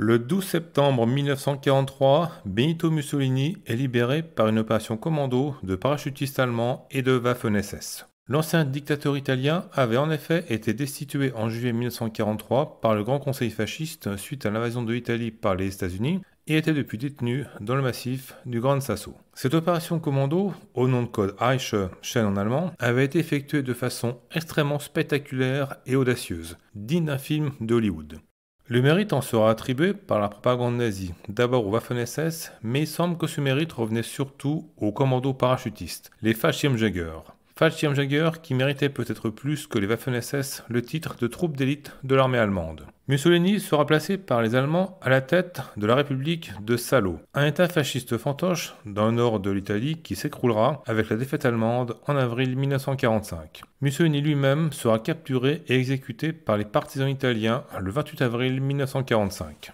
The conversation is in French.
Le 12 septembre 1943, Benito Mussolini est libéré par une opération commando de parachutistes allemands et de Waffen-SS. L'ancien dictateur italien avait en effet été destitué en juillet 1943 par le Grand Conseil fasciste suite à l'invasion de l'Italie par les États-Unis et était depuis détenu dans le massif du Grand Sasso. Cette opération commando, au nom de code Eiche, chaîne en allemand, avait été effectuée de façon extrêmement spectaculaire et audacieuse, digne d'un film d'Hollywood. Le mérite en sera attribué par la propagande nazie, d'abord aux Waffen-SS, mais il semble que ce mérite revenait surtout aux commandos parachutistes, les Fallschirmjäger. Fallschirmjäger qui méritait peut-être plus que les Waffen-SS le titre de troupe d'élite de l'armée allemande. Mussolini sera placé par les Allemands à la tête de la République de Salo, un état fasciste fantoche dans le nord de l'Italie qui s'écroulera avec la défaite allemande en avril 1945. Mussolini lui-même sera capturé et exécuté par les partisans italiens le 28 avril 1945.